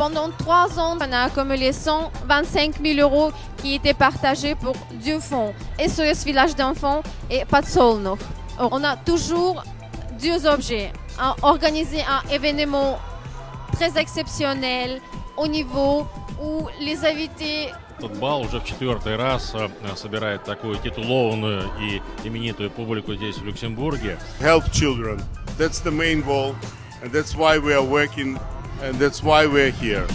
Pendant trois ans, on a accumulé 125 000 euros qui étaient partagés pour deux fonds. SOS Village d'enfants et Patsolno. On a toujours deux objets. Un- Organiser un événement très exceptionnel au niveau où les invités Этот бал уже в четвертый раз э, собирает такую титулованную и именитую публику здесь, в Люксембурге. help children. That's the main goal, and that's why we are working, and that's why we're here.